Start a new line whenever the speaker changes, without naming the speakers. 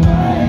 my